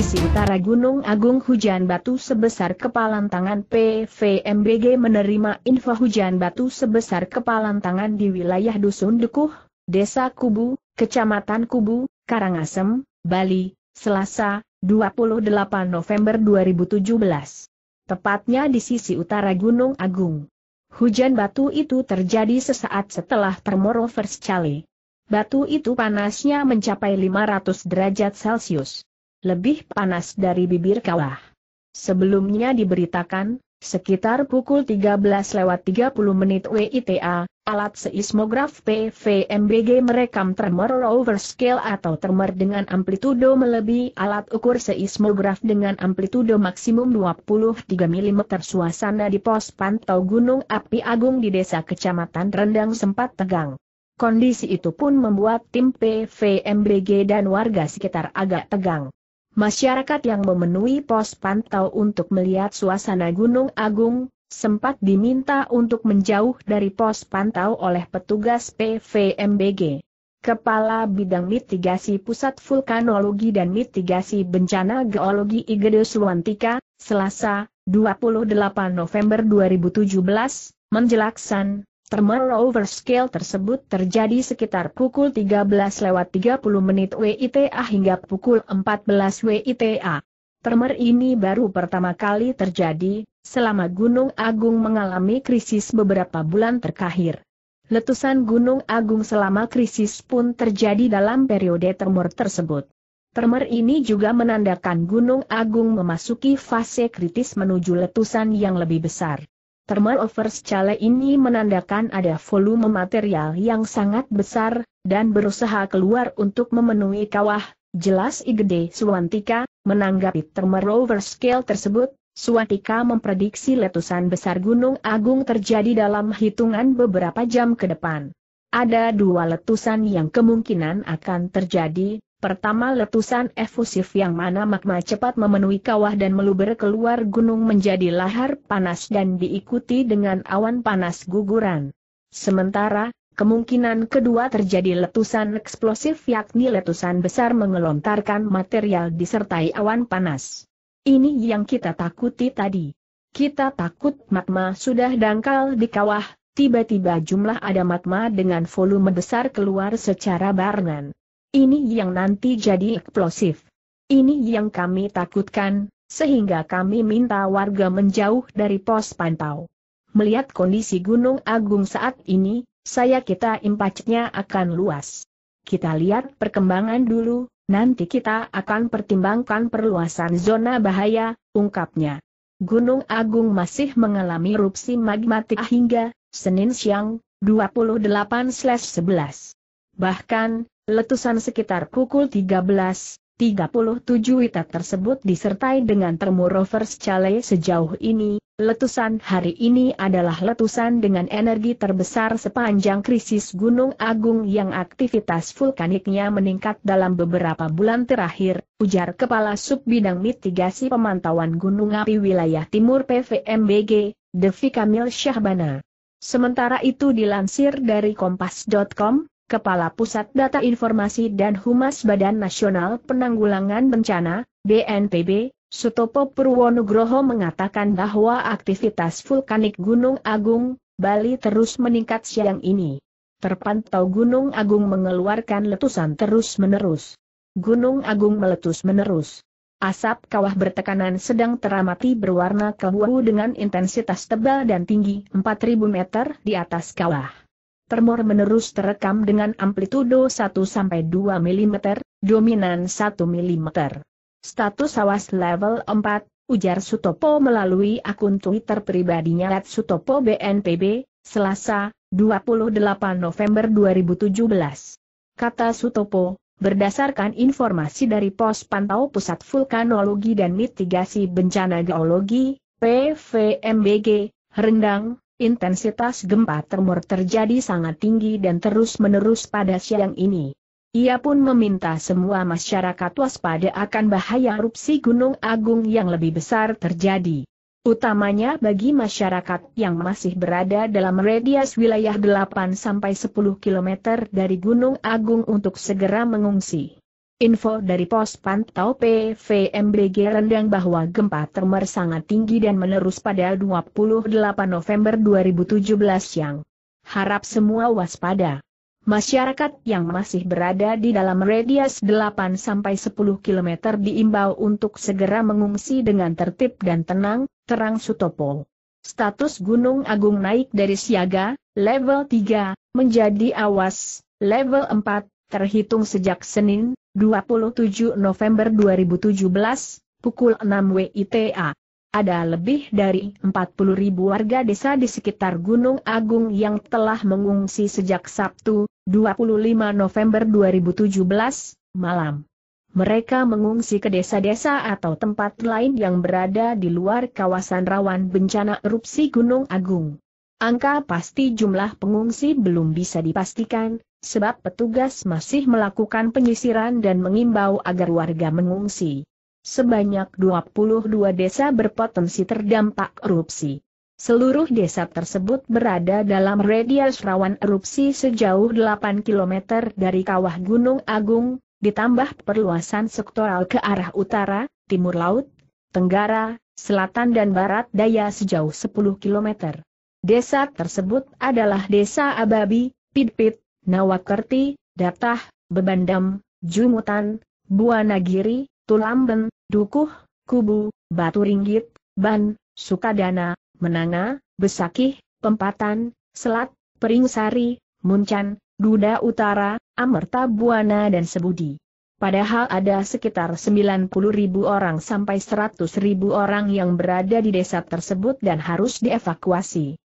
sisi utara Gunung Agung hujan batu sebesar kepalan tangan PVMBG menerima info hujan batu sebesar kepalan tangan di wilayah Dusun Dukuh, Desa Kubu, Kecamatan Kubu, Karangasem, Bali, Selasa, 28 November 2017. Tepatnya di sisi utara Gunung Agung. Hujan batu itu terjadi sesaat setelah termorovers Cale. Batu itu panasnya mencapai 500 derajat Celcius. Lebih panas dari bibir kawah. Sebelumnya diberitakan, sekitar pukul 13 lewat 30 menit WITA, alat seismograf PVMBG merekam tremor over scale atau tremor dengan amplitudo melebihi alat ukur seismograf dengan amplitudo maksimum 23 mm suasana di pos pantau Gunung Api Agung di desa kecamatan Rendang sempat tegang. Kondisi itu pun membuat tim PVMBG dan warga sekitar agak tegang. Masyarakat yang memenuhi pos pantau untuk melihat suasana Gunung Agung, sempat diminta untuk menjauh dari pos pantau oleh petugas PVMBG. Kepala Bidang Mitigasi Pusat Vulkanologi dan Mitigasi Bencana Geologi IGD Suwantika, Selasa, 28 November 2017, menjelaskan, Tremor over scale tersebut terjadi sekitar pukul 13 lewat 30 menit WITA hingga pukul 14 WITA. Tremor ini baru pertama kali terjadi, selama Gunung Agung mengalami krisis beberapa bulan terakhir. Letusan Gunung Agung selama krisis pun terjadi dalam periode tremor tersebut. Tremor ini juga menandakan Gunung Agung memasuki fase kritis menuju letusan yang lebih besar. Thermal overscale ini menandakan ada volume material yang sangat besar, dan berusaha keluar untuk memenuhi kawah, jelas IGD Suwantika, menanggapi thermal overscale tersebut, Suwantika memprediksi letusan besar Gunung Agung terjadi dalam hitungan beberapa jam ke depan. Ada dua letusan yang kemungkinan akan terjadi, Pertama letusan efusif yang mana magma cepat memenuhi kawah dan meluber keluar gunung menjadi lahar panas dan diikuti dengan awan panas guguran. Sementara, kemungkinan kedua terjadi letusan eksplosif yakni letusan besar mengelontarkan material disertai awan panas. Ini yang kita takuti tadi. Kita takut magma sudah dangkal di kawah, tiba-tiba jumlah ada magma dengan volume besar keluar secara barengan. Ini yang nanti jadi eksplosif. Ini yang kami takutkan, sehingga kami minta warga menjauh dari pos pantau. Melihat kondisi Gunung Agung saat ini, saya kita impactnya akan luas. Kita lihat perkembangan dulu, nanti kita akan pertimbangkan perluasan zona bahaya, ungkapnya. Gunung Agung masih mengalami erupsi magmatik hingga Senin siang, 28/11. Bahkan, letusan sekitar pukul 13.37 WITA tersebut disertai dengan termorovers Cale sejauh ini, letusan hari ini adalah letusan dengan energi terbesar sepanjang krisis Gunung Agung yang aktivitas vulkaniknya meningkat dalam beberapa bulan terakhir, ujar Kepala Sub Bidang Mitigasi Pemantauan Gunung Api Wilayah Timur PVMBG, Devi Kamil Syahbana. Sementara itu dilansir dari kompas.com, Kepala Pusat Data Informasi dan Humas Badan Nasional Penanggulangan Bencana, BNPB, Sutopo Purwonugroho mengatakan bahwa aktivitas vulkanik Gunung Agung, Bali terus meningkat siang ini. Terpantau Gunung Agung mengeluarkan letusan terus-menerus. Gunung Agung meletus menerus. Asap kawah bertekanan sedang teramati berwarna kehuhu dengan intensitas tebal dan tinggi 4000 meter di atas kawah. Tremor menerus terekam dengan amplitudo 1-2 mm, dominan 1 mm. Status awas level 4, ujar Sutopo melalui akun Twitter pribadinya at Sutopo BNPB, Selasa, 28 November 2017. Kata Sutopo, berdasarkan informasi dari Pos Pantau Pusat Vulkanologi dan Mitigasi Bencana Geologi, PVMBG, Rendang, Intensitas gempa tremor terjadi sangat tinggi dan terus-menerus pada siang ini. Ia pun meminta semua masyarakat waspada akan bahaya erupsi Gunung Agung yang lebih besar terjadi. Utamanya bagi masyarakat yang masih berada dalam radius wilayah 8-10 km dari Gunung Agung untuk segera mengungsi. Info dari pos pantau PVMBG Rendang bahwa gempa tremor sangat tinggi dan menerus pada 28 November 2017 yang harap semua waspada. Masyarakat yang masih berada di dalam radius 8-10 km diimbau untuk segera mengungsi dengan tertib dan tenang, terang Sutopo. Status Gunung Agung naik dari siaga, level 3, menjadi awas, level 4, terhitung sejak Senin, 27 November 2017, pukul 6 WITA. Ada lebih dari 40 ribu warga desa di sekitar Gunung Agung yang telah mengungsi sejak Sabtu, 25 November 2017, malam. Mereka mengungsi ke desa-desa atau tempat lain yang berada di luar kawasan rawan bencana erupsi Gunung Agung. Angka pasti jumlah pengungsi belum bisa dipastikan, sebab petugas masih melakukan penyisiran dan mengimbau agar warga mengungsi. Sebanyak 22 desa berpotensi terdampak erupsi. Seluruh desa tersebut berada dalam radius rawan erupsi sejauh 8 km dari kawah Gunung Agung, ditambah perluasan sektoral ke arah utara, timur laut, tenggara, selatan dan barat daya sejauh 10 km. Desa tersebut adalah Desa Ababi, Pidpit, Nawakerti, Datah, Bebandam, Jumutan, Buanagiri, Tulamben, Dukuh, Kubu, Batu Ringgit, Ban, Sukadana, Menanga, Besakih, Pempatan, Selat, Peringsari, Muncan, Duda Utara, Amerta Buana dan Sebudi. Padahal ada sekitar 90 ribu orang sampai 100 ribu orang yang berada di desa tersebut dan harus dievakuasi.